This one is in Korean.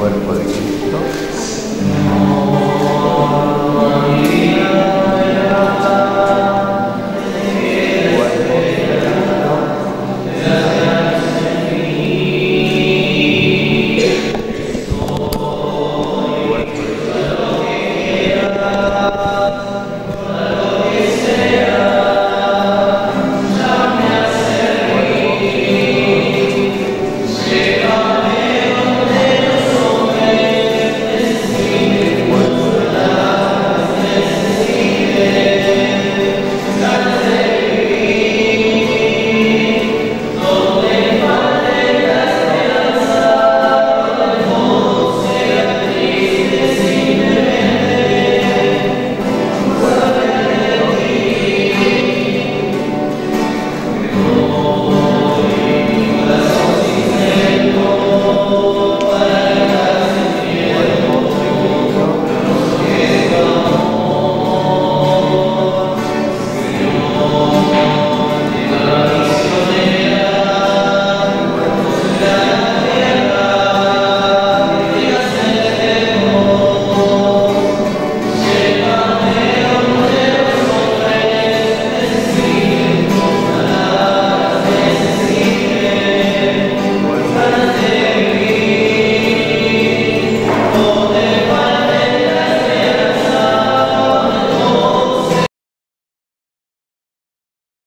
igual por ejemplo